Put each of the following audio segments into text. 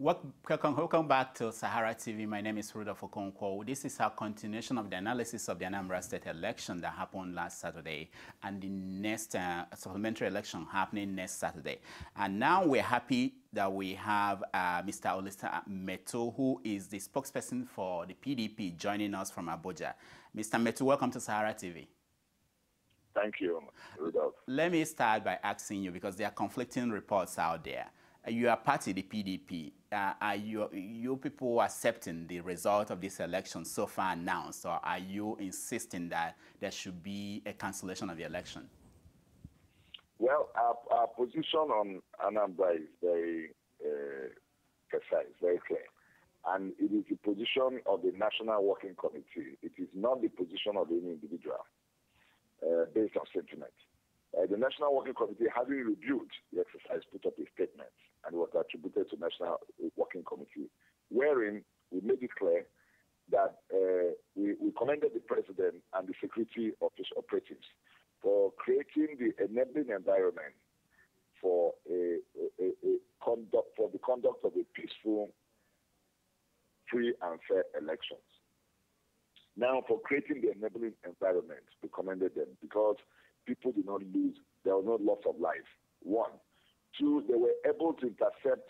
Welcome, welcome back to Sahara TV. My name is Rudolf Okonkwo. This is our continuation of the analysis of the Anambra State election that happened last Saturday and the next uh, supplementary election happening next Saturday. And now we're happy that we have uh, Mr. Olisa Metuh, who is the spokesperson for the PDP, joining us from Abuja. Mr. Metuh, welcome to Sahara TV. Thank you, Rudolf. Let me start by asking you, because there are conflicting reports out there. You are party, the PDP. Uh, are you, you people accepting the result of this election so far announced, or are you insisting that there should be a cancellation of the election? Well, our, our position on Anambra is very uh, precise, very clear. And it is the position of the National Working Committee. It is not the position of any individual uh, based on sentiment. Uh, the National Working Committee, having reviewed the exercise, put up a statement and was attributed to National Working Committee, wherein we made it clear that uh, we, we, commended the president and the security office operatives for creating the enabling environment for a, a, a conduct for the conduct of a peaceful, free and fair elections. Now, for creating the enabling environment, we commended them because people did not lose, there was no loss of life. One. They were able to intercept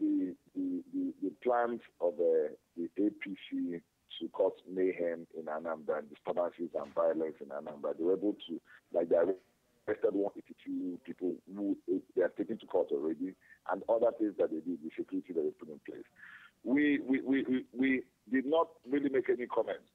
the, the, the, the plans of uh, the APC to cause mayhem in Anambra and disturbances and violence in Anambra. They were able to, like, they arrested 182 people who they are taken to court already, and other things that they did, the security that they put in place. We, we, we, we, we did not really make any comments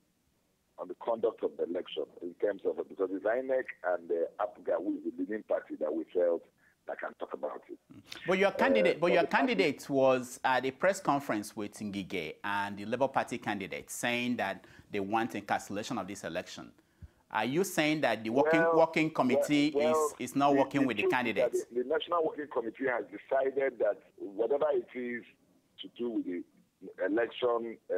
on the conduct of the election in terms of because it's INEC and the APGA, who is the leading party that we felt that can talk about it. But your candidate, uh, but your candidate party, was at a press conference with Ngige and the Labour Party candidate saying that they want a cancellation of this election. Are you saying that the working well, working committee well, well, is, is not the, working the with the candidates? The, the National Working Committee has decided that whatever it is to do with the election uh,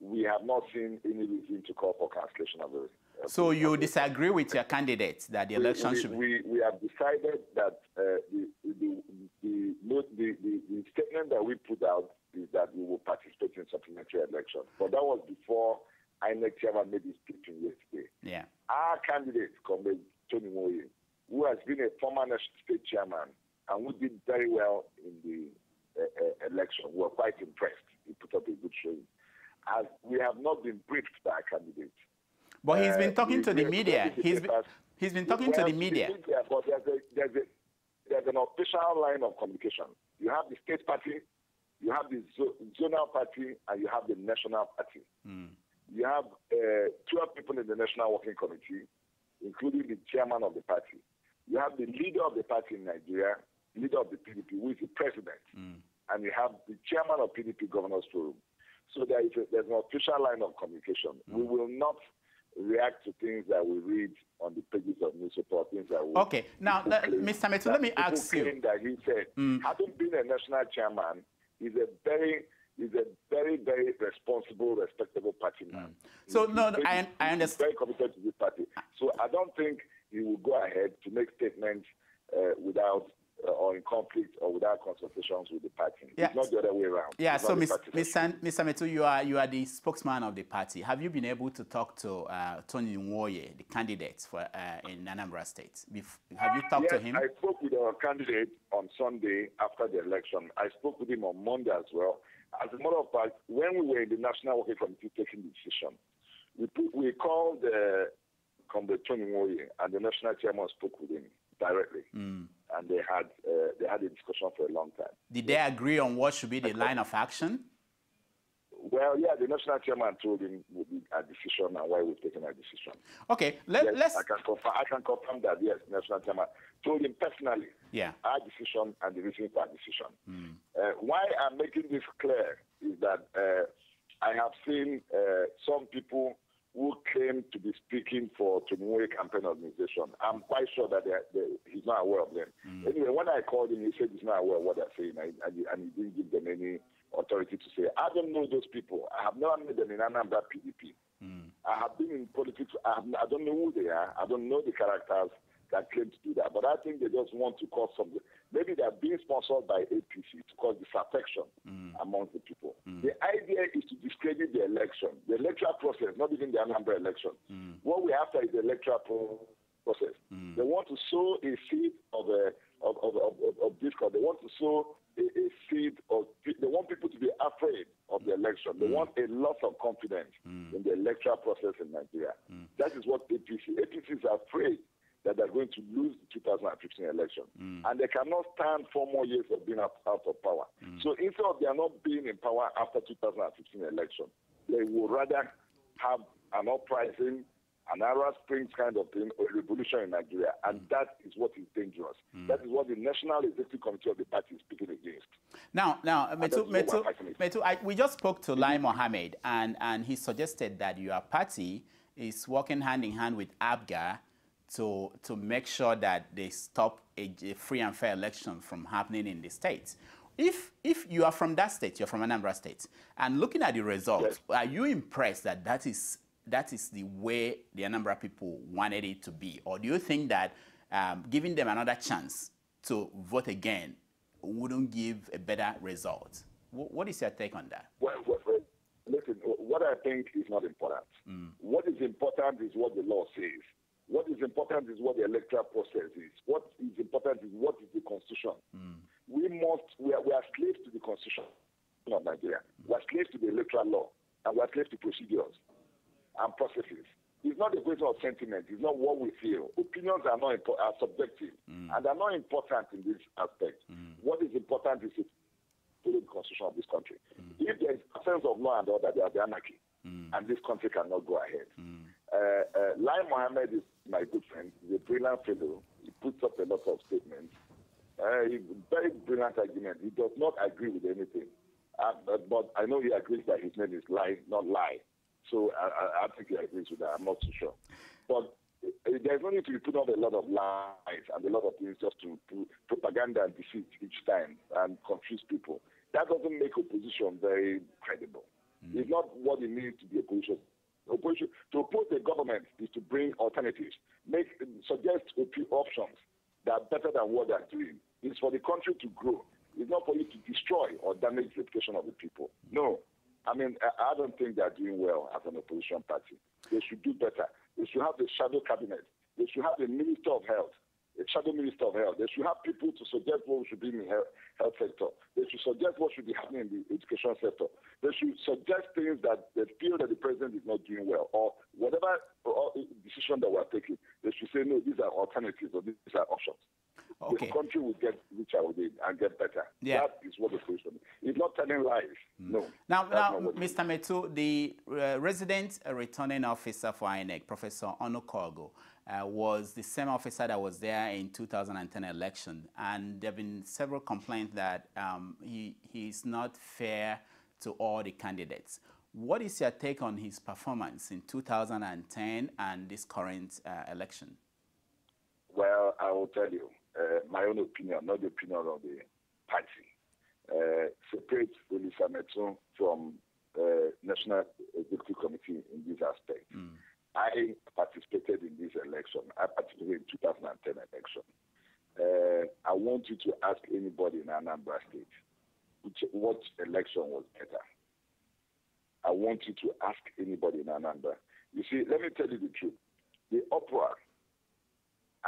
we have not seen any reason to call for cancellation of the. Uh, so you disagree with your candidate that the election we, should be? We, we have decided that uh, the, the, the, the, the, statement that we put out is that we will participate in supplementary election. But that was before INEC chairman made his speech yesterday. Yeah. Our candidate, Comrade Tony Nwoye, who has been a former national state chairman and who did very well in the uh, uh, election, we were quite impressed. He put up a good showing as we have not been briefed by a candidate. But he's been uh, talking uh, to the media. He's been, he's been talking to the media. media but there's, a, there's, a, there's an official line of communication. You have the state party, you have the zonal party, and you have the national party. Mm. You have uh, 12 people in the National Working Committee, including the chairman of the party. You have the leader of the party in Nigeria, leader of the PDP, who is the president. Mm. And you have the chairman of PDP Governors Forum. So there is a, there's an official line of communication. Mm. We will not react to things that we read on the pages of newspaper, things that we Okay, now, Mr. Metuh, let me ask you. That he said, mm. having been a national chairman, is a very is a very, very responsible, respectable party man. Mm. So, he's no, very, I, I understand. very committed to the party. So I don't think he will go ahead to make statements uh, without uh, or in conflict or without consultations with the party. Yeah. It's not the other way around. Yeah, it's so Mr. Mr. Metuh, you are, you are the spokesman of the party. Have you been able to talk to uh, Tony Nwoye, the candidate for, uh, in Anambra State? Have you talked yes, to him? I spoke with our candidate on Sunday after the election. I spoke with him on Monday as well. As a matter of fact, when we were in the National Working Committee taking the decision, we, put, we called uh, Comrade Tony Nwoye and the national chairman spoke with him directly. Mm and they had uh, they had a discussion for a long time. Did they agree on what should be the line of action? Well, yeah, the national chairman told him would be a decision and why we've taken a decision. Okay, let, yes, let's. I can confirm. I can confirm that yes, national chairman told him personally. Yeah. Our decision and the reason for our decision. Mm. Uh, why I'm making this clear is that uh, I have seen uh, some people who came to be speaking for Tony Nwoye campaign organization. I'm quite sure that they're, they're, he's not aware of them. Mm. Anyway, when I called him, he said he's not aware of what they're saying, and, and, he didn't give them any authority to say. I don't know those people. I have never met them in Anambra PDP. Mm. I have been in politics. I, have, I don't know who they are. I don't know the characters. that claim to do that. But I think they just want to cause some. Maybe they're being sponsored by APC to cause disaffection mm. amongst the people. Mm. The idea is the election, the electoral process, not even the Anambra election. Mm. What we after is the electoral process. Mm. They want to sow a seed of a of, of, of, of discord. They want to sow a, a, seed of. They want people to be afraid of the election. They mm. want a loss of confidence mm. in the electoral process in Nigeria. That is what APC. APC is afraid that they're going to lose the 2015 election. Mm. And they cannot stand four more years of being out, out of power. Mm. So instead of are not being in power after 2015 election, they would rather have an uprising, an Arab Springs kind of thing, a revolution in Nigeria. And mm. that is what is dangerous. Mm. That is what the National Executive Committee of the party is speaking against. Now, now, Metuh, Metuh, Metuh I, we just spoke to Lai Mohammed, and, and he suggested that your party is working hand in hand with APGA to, to make sure that they stop a, a, free and fair election from happening in the state. If, if you are from that state, you're from Anambra State, and looking at the results, yes. are you impressed that that is, that is the way the Anambra people wanted it to be? Or do you think that um, giving them another chance to vote again wouldn't give a better result? what is your take on that? Well, well, well, listen, what I think is not important. Mm. What is important is what the law says. What is important is what the electoral process is. What is important is what is the constitution. Mm. We must, we are, we are slaves to the constitution of Nigeria. Mm. We are slaves to the electoral law, and we are slaves to procedures and processes. It's not a question of sentiment. It's not what we feel. Opinions are not impo- are subjective, mm. and are not important in this aspect. Mm. What is important is the constitution of this country. Mm. If there is absence of law and order, there will be anarchy, mm. and this country cannot go ahead. Uh, uh, Lai Mohammed is my good friend. He's a brilliant fellow. He puts up a lot of statements. Uh, very brilliant argument. He does not agree with anything. Uh, but, but, I know he agrees that his name is Lie, not Lie. So I, I, I, think he agrees with that. I'm not too sure. But uh, there's no need to put up a lot of lies and a lot of things just to, to propaganda and deceit each time and confuse people. That doesn't make opposition very credible. Mm. It's not what it means to be a opposition opposition to oppose the government is to bring alternatives, make suggest a few options that are better than what they're doing. It's for the country to grow. It's not for you to destroy or damage the reputation of the people. No. I mean, I don't think they're doing well as an opposition party. They should do better. They should have the shadow cabinet. They should have the Minister of Health shadow minister of health. They should have people to suggest what should be in the health, health sector. They should suggest what should be happening in the education sector. They should suggest things that they feel that the president is not doing well, or whatever decision that we're taking. They should say, no, these are alternatives, or these are options. Okay. The country will get richer and get better. Yeah. That is what the solution is. It's not telling lies. Mm. No. Now, now Mr. Metuh, the uh, resident returning officer for INEC, Professor Onukaogu, uh, was the same officer that was there in 2010 election. And there have been several complaints that um, he, he's not fair to all the candidates. What is your take on his performance in 2010 and this current uh, election? Well, I will tell you uh, my own opinion, not the opinion of the party. Uh, separate Olisa Metun from uh, National Executive Committee in this aspect. Mm. I participated in this election. I participated in 2010 election. Uh, I want you to ask anybody in Anambra State which, what election was better. I want you to ask anybody in Anambra. You see, let me tell you the truth. The uproar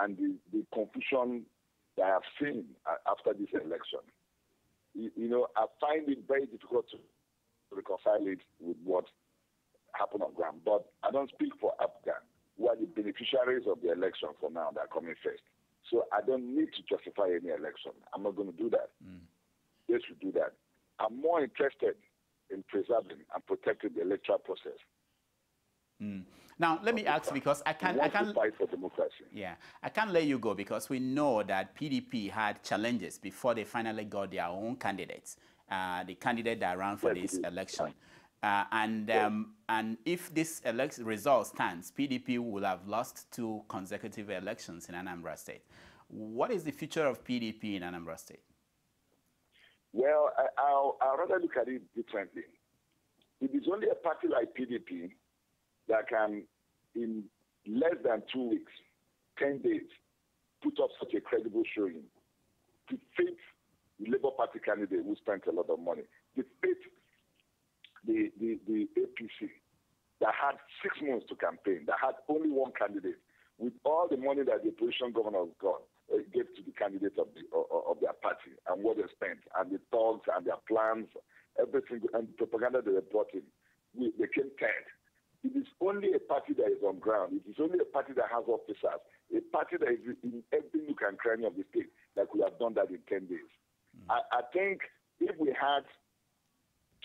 and the, the confusion that I have seen after this election, you, you know, I find it very difficult to reconcile it with what happen on ground. But I don't speak for APGA, who are the beneficiaries of the election for now that are coming first. So I don't need to justify any election. I'm not going to do that. Mm. They should do that. I'm more interested in preserving and protecting the electoral process. Mm. Now, let me ask because I can't. I can't fight for democracy. Yeah, I can't let you go because we know that PDP had challenges before they finally got their own candidates, uh, the candidate that ran for yes, this election. Uh, and, um, and if this election result stands, PDP will have lost two consecutive elections in Anambra State. What is the future of PDP in Anambra State? Well, I, will I'll rather look at it differently. It is only a party like PDP that can, in less than two weeks, 10 days, put up such a credible showing, to defeat the Labour Party candidate who spent a lot of money, defeat the, the, the APC that had six months to campaign, that had only one candidate, with all the money that the opposition governors got, uh, gave to the candidates of, the, of, of their party and what they spent, and the talks and their plans, everything, and the propaganda they brought in, we, they came third. It is only a party that is on ground. It is only a party that has officers, a party that is in every nook and cranny of the state that could have done that in 10 days. Mm. I, I think if we had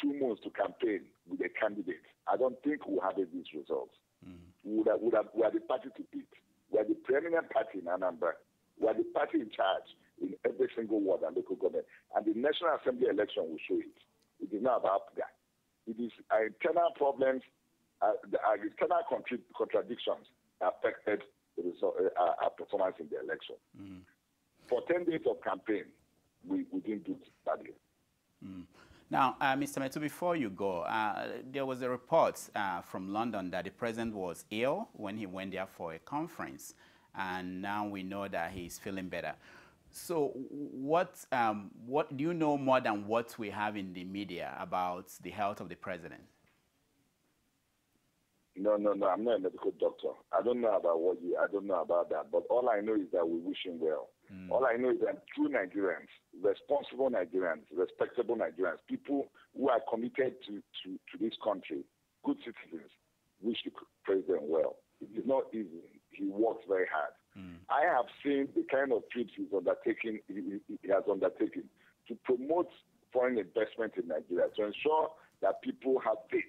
two months to campaign with a candidate, I don't think we'll have these results. Mm. We would have, would have, we are the party to beat. We are the preeminent party in Anambra. We are the party in charge in every single ward and local government. And the National Assembly election will show it. It is not about that. It is our internal problems, uh, the, our internal contra- contradictions affected the result, uh, our performance in the election. Mm. For 10 days of campaign, we, we didn't do badly. Mm. Now, uh, Mr. Metuh, before you go, uh, there was a report uh, from London that the president was ill when he went there for a conference, and now we know that he's feeling better. So what, um, what do you know more than what we have in the media about the health of the president? No, no, no. I'm not a medical doctor. I don't know about what you. I don't know about that. But all I know is that we wish him well. Mm. All I know is that true Nigerians, responsible Nigerians, respectable Nigerians, people who are committed to, to, to this country, good citizens, wish praise them well. It is not easy. He works very hard. Mm. I have seen the kind of trips he's undertaking, he, he has undertaken to promote foreign investment in Nigeria, to ensure that people have faith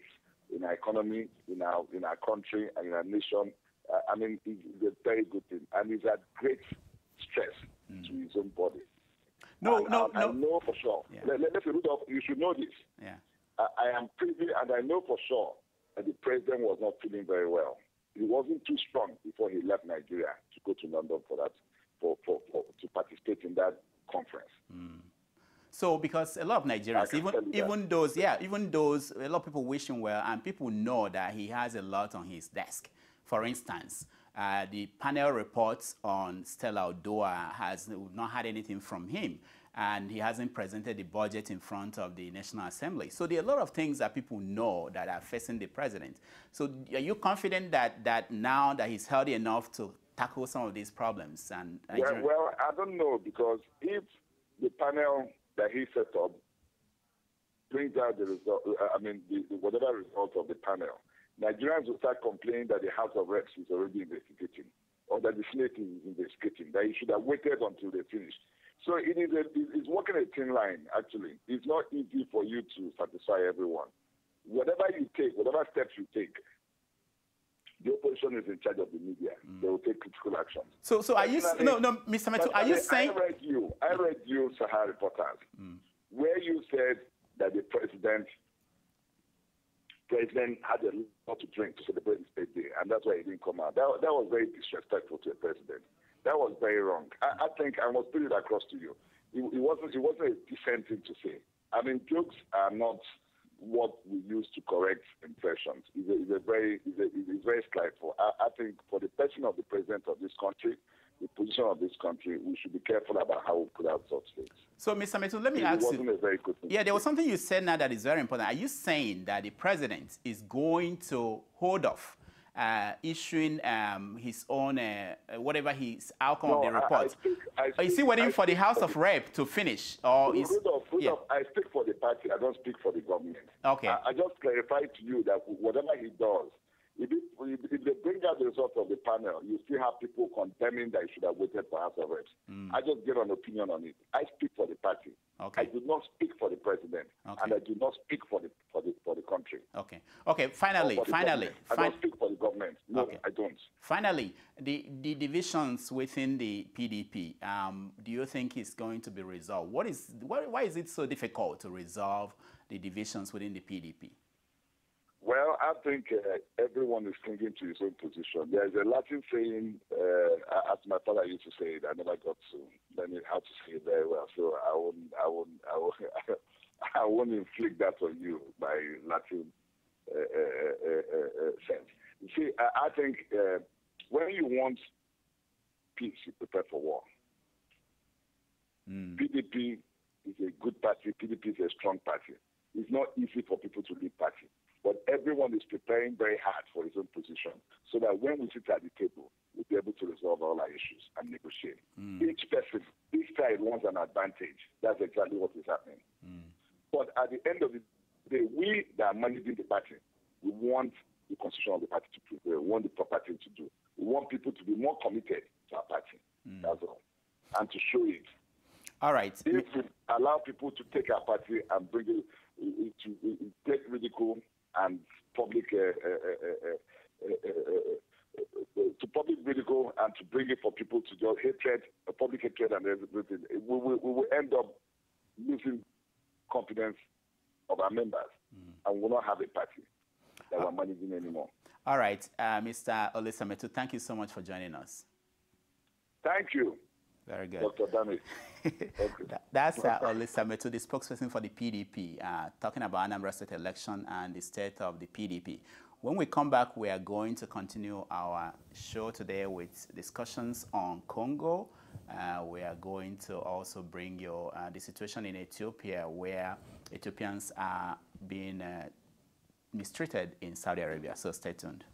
in our economy, in our in our country, and in our nation. Uh, I mean, it's, it's, a very good thing, and it's at great stress mm. to his own body. No, and, no, I, no. I know for sure. Yeah. Let, let, us Rudolf, you should know this. Yeah. I, I am privy, and I know for sure that the president was not feeling very well. He wasn't too strong before he left Nigeria to go to London for that, for, for, for to participate in that conference. Mm. So because a lot of Nigerians, even even those, yeah, even those, a lot of people wish him well, and people know that he has a lot on his desk. For instance, uh, the panel reports on Stella Oduah has not had anything from him, and he hasn't presented the budget in front of the National Assembly. So there are a lot of things that people know that are facing the president. So are you confident that, that now that he's healthy enough to tackle some of these problems? And well, well, I don't know because if the panel that he set up brings out the result, I mean, the, the, whatever result of the panel, Nigerians will start complaining that the House of Reps is already investigating, or that the Senate is investigating, that he should have waited until they finish. So it is a, it's walking a thin line, actually. It's not easy for you to satisfy everyone. Whatever you take, whatever steps you take, the opposition is in charge of the media. Mm. They will take critical action. So, so are you no, no, Mr. Metuh, are you saying? I read you. I read you, Sahara reporters, mm. where you said that the president president had a lot to drink to celebrate his birthday, and that's why he didn't come out. That, that was very disrespectful to the president. That was very wrong. I, I think I must put it across to you. It, it wasn't. It wasn't a decent thing to say. I mean, jokes are not what we use to correct impressions It's, a, is a very it's, a, is very spiteful. I, I think for the person of the president of this country, the position of this country, we should be careful about how we put out such things. So, Mr. Metuh, let me it ask wasn't you. A very good yeah, there was something you said now that is very important. Are you saying that the president is going to hold off uh, issuing um, his own, uh, whatever his outcome no, of the report. I, I speak, I is he waiting for the House of Rep to finish? Or is, Rudolf, Rudolf, yeah. I speak for the party. I don't speak for the government. Okay. I, I just clarify to you that whatever he does, if, it, if, they bring out the results of the panel, you still have people condemning that you should have waited for House of Reps. Mm. I just give an opinion on it. I speak for the party. Okay. I do not speak for the president, okay. and I do not speak for the for the for the country. Okay. Okay. Finally, finally, I don't speak for the government. No, okay. I don't. Finally, the the divisions within the PDP. Um, do you think is going to be resolved? What is why, why is it so difficult to resolve the divisions within the PDP? I think uh, everyone is clinging to his own position. There is a Latin saying, uh, as my father used to say it, I never got to learn how to say it very well, so I won't, I won't, I won't, I won't inflict that on you by Latin uh, uh, uh, uh sense. You see, I, I think when you want peace, you prepare for war. Mm. PDP is a good party. PDP is a strong party. It's not easy for people to leave party, but everyone is preparing very hard for his own position, so that when we sit at the table, we'll be able to resolve all our issues and negotiate. Mm. Each person, each side wants an advantage. That's exactly what is happening. Mm. But at the end of the day, we that are managing the party, we want the constitution of the party to prevail. We want the proper thing to do. We want people to be more committed to our party. That's all. And to show it. All right. If we allow people to take our party and bring it to take ridicule and public uh, uh, uh, uh, uh, uh, uh, to public ridicule and to bring it for people to just hatred, uh, public hatred and everything, we will, we will end up losing confidence of our members and we will not have a party that we're managing anymore. All right, uh, Mr. Olisa Metuh, thank you so much for joining us. Thank you, Very good. Dr. Dami. That's uh, Olisa Metuh, the spokesperson for the PDP, uh, talking about Anambra State election and the state of the PDP. When we come back, we are going to continue our show today with discussions on Congo. Uh, we are going to also bring you uh, the situation in Ethiopia, where Ethiopians are being uh, mistreated in Saudi Arabia. So stay tuned.